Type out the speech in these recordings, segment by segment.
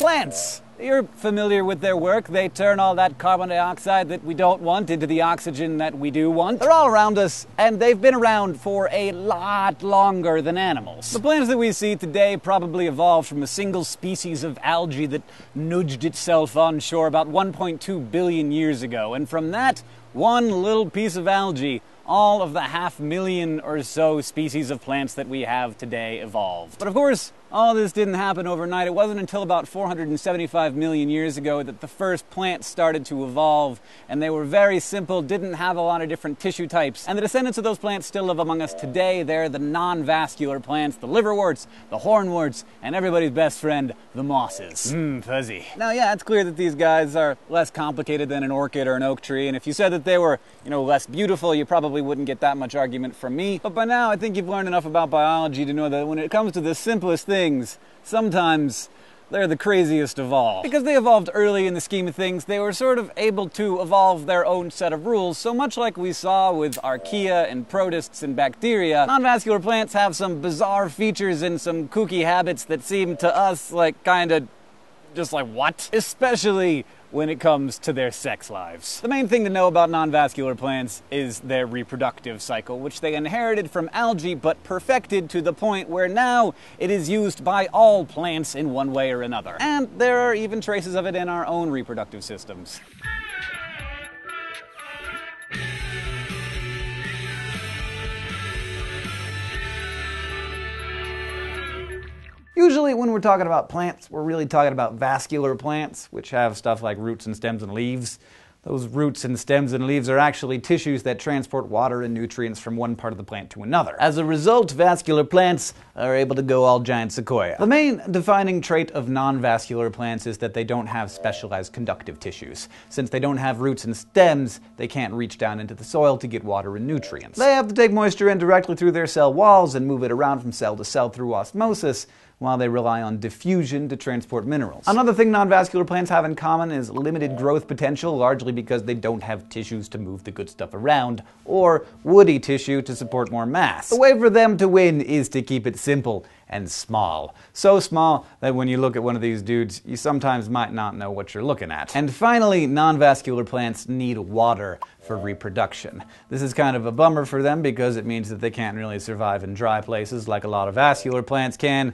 Plants. You're familiar with their work. They turn all that carbon dioxide that we don't want into the oxygen that we do want. They're all around us, and they've been around for a lot longer than animals. The plants that we see today probably evolved from a single species of algae that nudged itself on shore about 1.2 billion years ago, and from that one little piece of algae, all of the half million or so species of plants that we have today evolved. But of course, all this didn't happen overnight. It wasn't until about 475 million years ago that the first plants started to evolve, and they were very simple, didn't have a lot of different tissue types. And the descendants of those plants still live among us today. They're the non vascular plants, the liverworts, the hornworts, and everybody's best friend, the mosses. Mmm, fuzzy. Now, yeah, it's clear that these guys are less complicated than an orchid or an oak tree, and if you said that they were, you know, less beautiful, you probably wouldn't get that much argument from me. But by now, I think you've learned enough about biology to know that when it comes to the simplest thing, things, sometimes they're the craziest of all. Because they evolved early in the scheme of things, they were sort of able to evolve their own set of rules, so much like we saw with archaea and protists and bacteria, non-vascular plants have some bizarre features and some kooky habits that seem to us like kinda just like what? Especially when it comes to their sex lives. The main thing to know about non-vascular plants is their reproductive cycle, which they inherited from algae but perfected to the point where now it is used by all plants in one way or another. And there are even traces of it in our own reproductive systems. Usually, when we're talking about plants, we're really talking about vascular plants, which have stuff like roots and stems and leaves. Those roots and stems and leaves are actually tissues that transport water and nutrients from one part of the plant to another. As a result, vascular plants are able to go all giant sequoia. The main defining trait of non-vascular plants is that they don't have specialized conductive tissues. Since they don't have roots and stems, they can't reach down into the soil to get water and nutrients. They have to take moisture in directly through their cell walls and move it around from cell to cell through osmosis, while they rely on diffusion to transport minerals. Another thing non-vascular plants have in common is limited growth potential, largely because they don't have tissues to move the good stuff around, or woody tissue to support more mass. The way for them to win is to keep it simple and small. So small that when you look at one of these dudes, you sometimes might not know what you're looking at. And finally, non-vascular plants need water for reproduction. This is kind of a bummer for them because it means that they can't really survive in dry places like a lot of vascular plants can,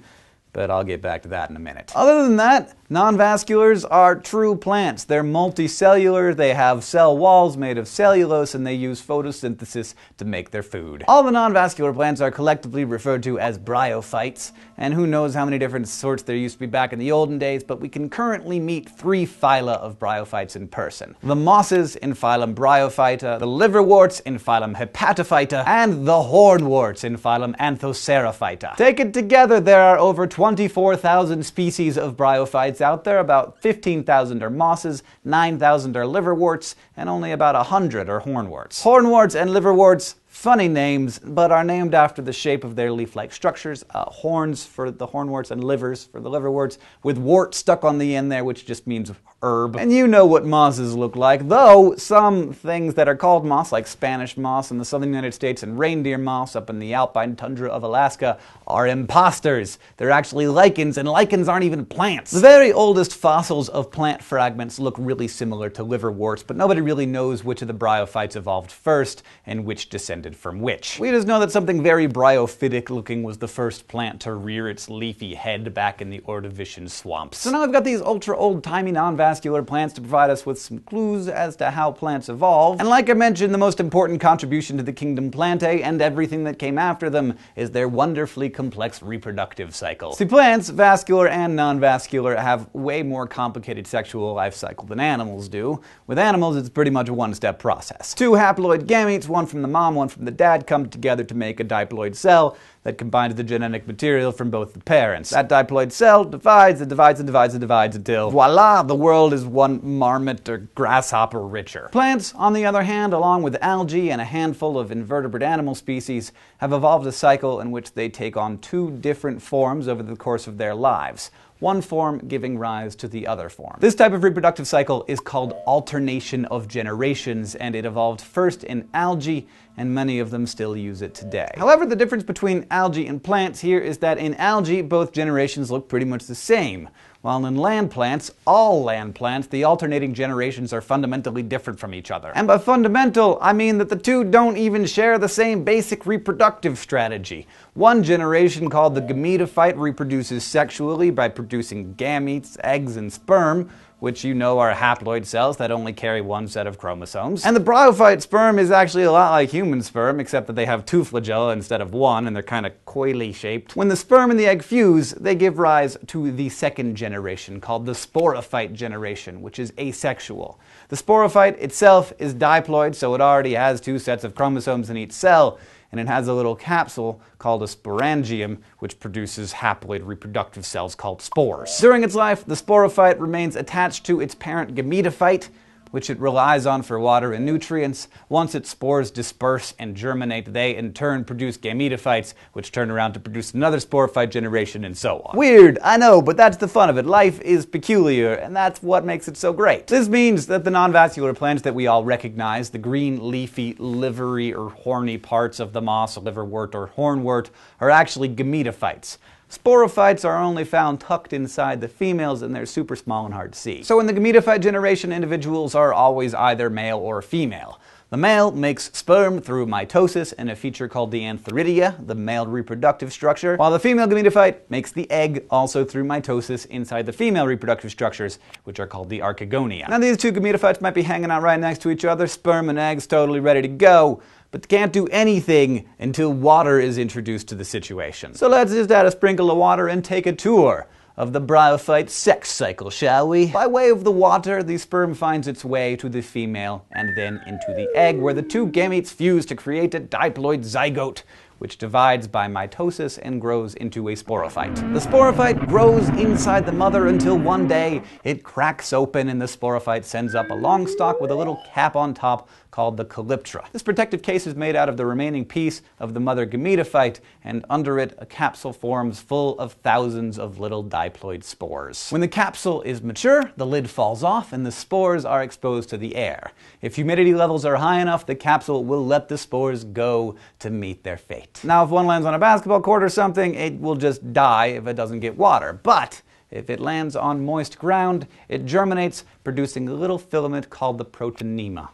but I'll get back to that in a minute. Other than that, non-vasculars are true plants. They're multicellular, they have cell walls made of cellulose, and they use photosynthesis to make their food. All the non-vascular plants are collectively referred to as bryophytes, and who knows how many different sorts there used to be back in the olden days, but we can currently meet three phyla of bryophytes in person. The mosses in phylum Bryophyta, the liverworts in phylum Hepatophyta, and the hornworts in phylum Anthocerophyta. Taken together, there are over 20 24,000 species of bryophytes out there, about 15,000 are mosses, 9,000 are liverworts, and only about 100 are hornworts. Hornworts and liverworts funny names, but are named after the shape of their leaf-like structures. Uh, horns for the hornworts and livers for the liverworts, with wort stuck on the end there, which just means herb. And you know what mosses look like, though some things that are called moss, like Spanish moss in the southern United States and reindeer moss up in the alpine tundra of Alaska, are imposters. They're actually lichens, and lichens aren't even plants. The very oldest fossils of plant fragments look really similar to liverworts, but nobody really knows which of the bryophytes evolved first and which descended from which. We just know that something very bryophytic looking was the first plant to rear its leafy head back in the Ordovician swamps. So now I've got these ultra old-timey non-vascular plants to provide us with some clues as to how plants evolved. And like I mentioned, the most important contribution to the kingdom Plantae and everything that came after them is their wonderfully complex reproductive cycle. See, plants, vascular and non-vascular, have way more complicated sexual life cycle than animals do. With animals, it's pretty much a one-step process. Two haploid gametes, one from the mom, one from from the dad come together to make a diploid cell that combines the genetic material from both the parents. That diploid cell divides and divides and divides and divides until voila, the world is one marmot or grasshopper richer. Plants, on the other hand, along with algae and a handful of invertebrate animal species, have evolved a cycle in which they take on two different forms over the course of their lives one form giving rise to the other form. This type of reproductive cycle is called alternation of generations, and it evolved first in algae, and many of them still use it today. However, the difference between algae and plants here is that in algae, both generations look pretty much the same while in land plants, all land plants, the alternating generations are fundamentally different from each other. And by fundamental, I mean that the two don't even share the same basic reproductive strategy. One generation, called the gametophyte, reproduces sexually by producing gametes, eggs, and sperm, which you know are haploid cells that only carry one set of chromosomes. And the bryophyte sperm is actually a lot like human sperm, except that they have two flagella instead of one, and they're kind of coily shaped. When the sperm and the egg fuse, they give rise to the second generation, called the sporophyte generation, which is asexual. The sporophyte itself is diploid, so it already has two sets of chromosomes in each cell and it has a little capsule called a sporangium, which produces haploid reproductive cells called spores. During its life, the sporophyte remains attached to its parent gametophyte, which it relies on for water and nutrients. Once its spores disperse and germinate, they in turn produce gametophytes, which turn around to produce another sporophyte generation, and so on. Weird, I know, but that's the fun of it. Life is peculiar, and that's what makes it so great. This means that the non-vascular plants that we all recognize, the green, leafy, livery, or horny parts of the moss, liverwort, or hornwort, are actually gametophytes. Sporophytes are only found tucked inside the females and they're super small and hard to see. So in the gametophyte generation, individuals are always either male or female. The male makes sperm through mitosis in a feature called the antheridia, the male reproductive structure, while the female gametophyte makes the egg also through mitosis inside the female reproductive structures, which are called the archegonia. Now these two gametophytes might be hanging out right next to each other, sperm and eggs totally ready to go, but can't do anything until water is introduced to the situation. So let's just add a sprinkle of water and take a tour of the bryophyte sex cycle, shall we? By way of the water, the sperm finds its way to the female and then into the egg, where the two gametes fuse to create a diploid zygote, which divides by mitosis and grows into a sporophyte. The sporophyte grows inside the mother until one day it cracks open and the sporophyte sends up a long stalk with a little cap on top called the calyptra. This protective case is made out of the remaining piece of the mother gametophyte, and under it a capsule forms full of thousands of little diploid spores. When the capsule is mature, the lid falls off and the spores are exposed to the air. If humidity levels are high enough, the capsule will let the spores go to meet their fate. Now, if one lands on a basketball court or something, it will just die if it doesn't get water. But if it lands on moist ground, it germinates, producing a little filament called the protonema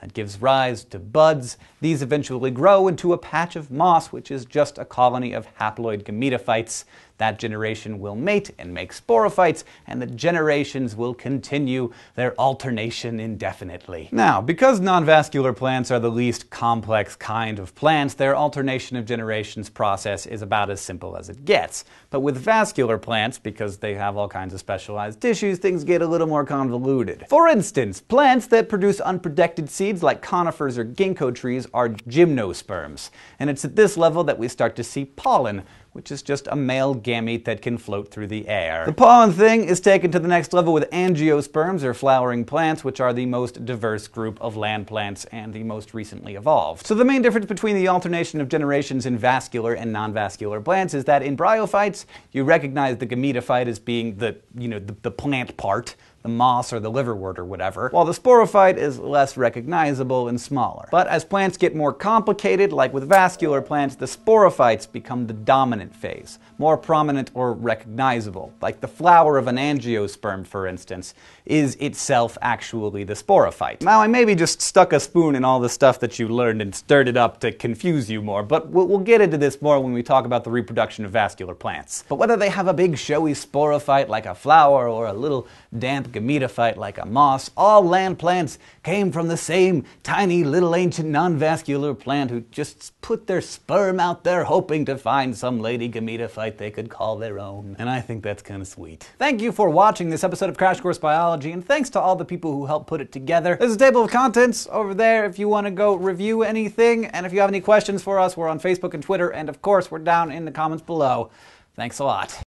that gives rise to buds. These eventually grow into a patch of moss, which is just a colony of haploid gametophytes that generation will mate and make sporophytes, and the generations will continue their alternation indefinitely. Now, because non-vascular plants are the least complex kind of plants, their alternation of generations process is about as simple as it gets. But with vascular plants, because they have all kinds of specialized tissues, things get a little more convoluted. For instance, plants that produce unprotected seeds like conifers or ginkgo trees are gymnosperms. And it's at this level that we start to see pollen, which is just a male gamete that can float through the air. The pollen thing is taken to the next level with angiosperms, or flowering plants, which are the most diverse group of land plants and the most recently evolved. So the main difference between the alternation of generations in vascular and non-vascular plants is that in bryophytes, you recognize the gametophyte as being the, you know, the, the plant part, the moss or the liverwort or whatever, while the sporophyte is less recognizable and smaller. But as plants get more complicated, like with vascular plants, the sporophytes become the dominant phase, more prominent or recognizable. Like the flower of an angiosperm, for instance, is itself actually the sporophyte. Now, I maybe just stuck a spoon in all the stuff that you learned and stirred it up to confuse you more, but we'll, we'll get into this more when we talk about the reproduction of vascular plants. But whether they have a big showy sporophyte like a flower or a little damp gametophyte like a moss, all land plants came from the same tiny little ancient non-vascular plant who just put their sperm out there hoping to find some lady gametophyte they could call their own. And I think that's kind of sweet. Thank you for watching this episode of Crash Course Biology, and thanks to all the people who helped put it together. There's a table of contents over there if you want to go review anything, and if you have any questions for us, we're on Facebook and Twitter, and of course, we're down in the comments below. Thanks a lot.